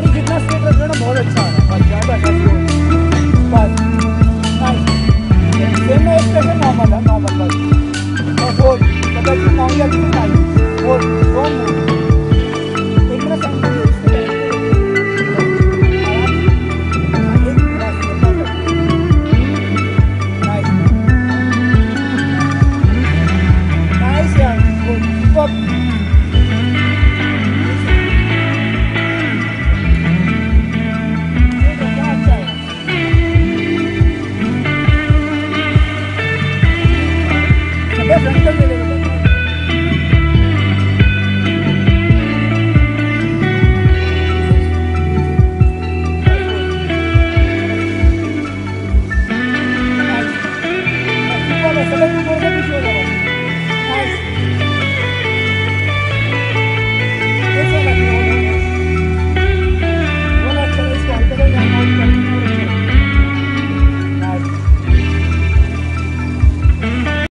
Body जितना straight रख रहे बहुत अच्छा है। बस ज़्यादा बस। सेम एक नॉर्मल है, नॉर्मल बस। और मतलब Thank you.